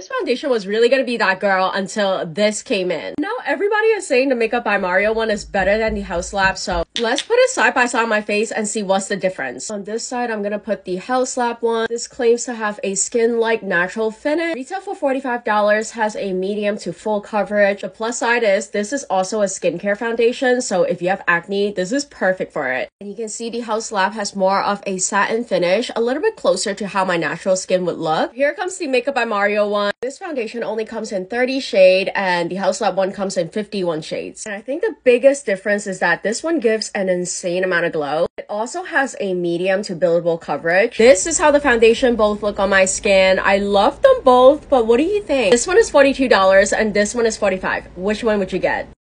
This foundation was really gonna be that girl until this came in. Now everybody is saying the Makeup by Mario one is better than the Haus Lab, so let's put it side by side on my face and see what's the difference. On this side, I'm gonna put the Haus Lab one. This claims to have a skin-like natural finish. Retail for $45 has a medium to full coverage. The plus side is this is also a skincare foundation, so if you have acne, this is perfect for it. And you can see the Haus Lab has more of a satin finish, a little bit closer to how my natural skin would look. Here comes the Makeup by Mario one. This foundation only comes in 30 shade and the Haus Lab one comes in 51 shades. And I think the biggest difference is that this one gives an insane amount of glow. It also has a medium to buildable coverage. This is how the foundation both look on my skin. I love them both, but what do you think? This one is $42 and this one is 45 Which one would you get?